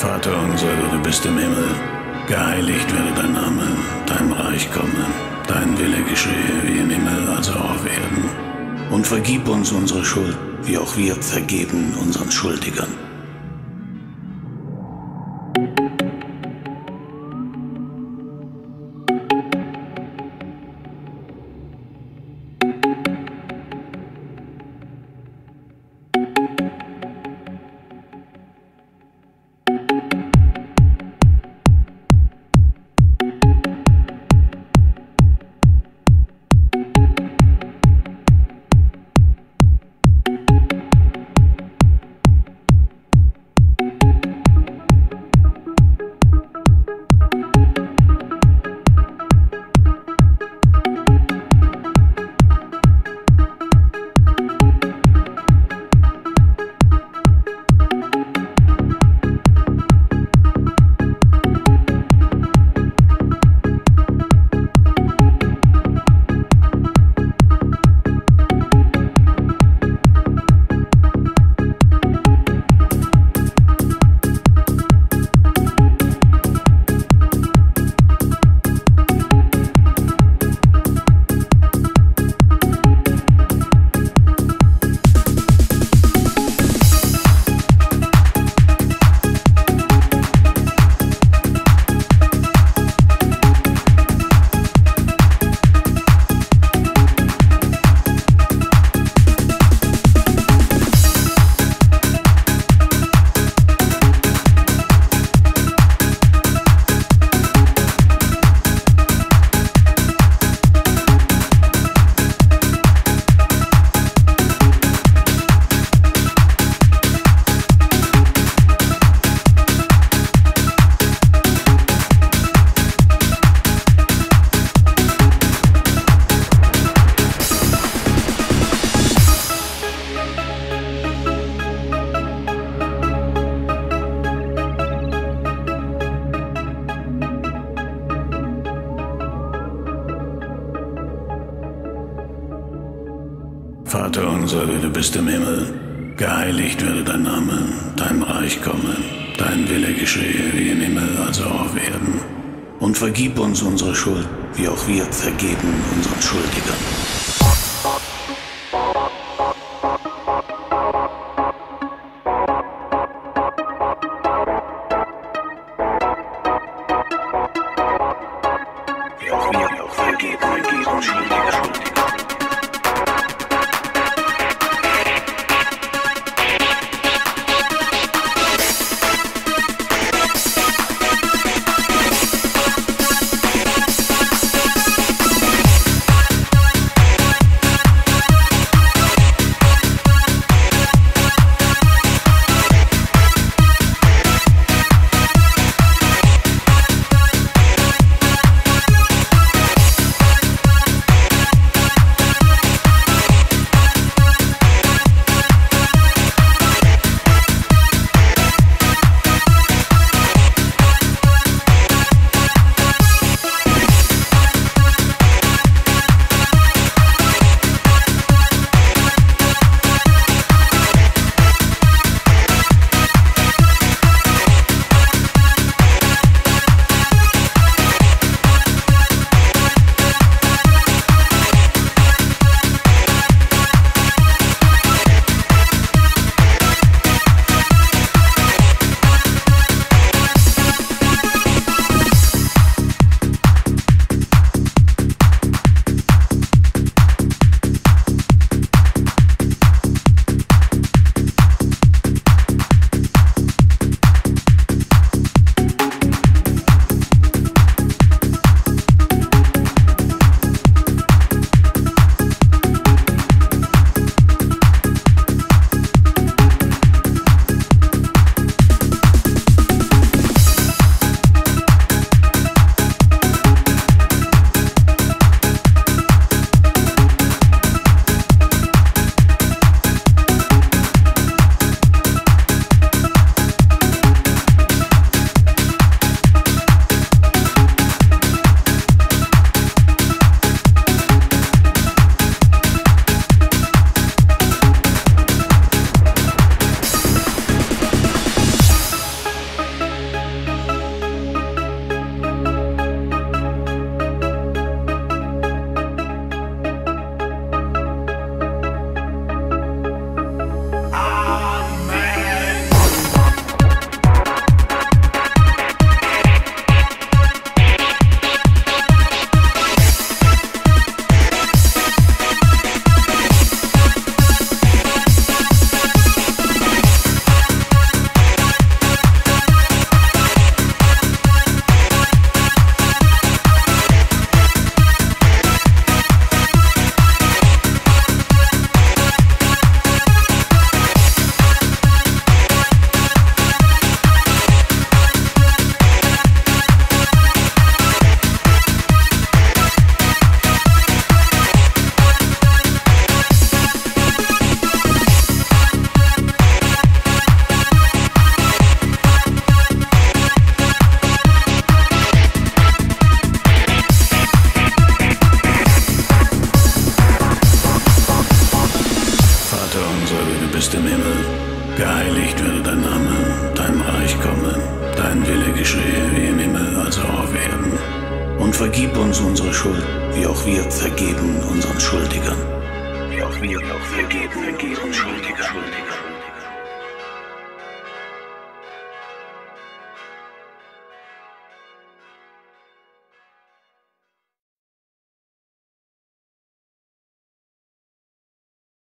Vater unser, der du bist im Himmel, geheiligt werde dein Name, dein Reich komme, dein Wille geschehe wie im Himmel, also auf Erden. Und vergib uns unsere Schuld, wie auch wir vergeben unseren Schuldigern. Vater unser, der du bist im Himmel, geheiligt werde dein Name, dein Reich komme, dein Wille geschehe wie im Himmel, also auch auf Erden. Und vergib uns unsere Schuld, wie auch wir vergeben unseren Schuldigern. Geheiligt werde dein Name, dein Reich komme, dein Wille geschehe wie im Himmel, also auf Erden. Und vergib uns unsere Schuld, wie auch wir vergeben unseren Schuldigern. Wie auch wir auch vergeben, vergeben Schuldiger, Schuldiger.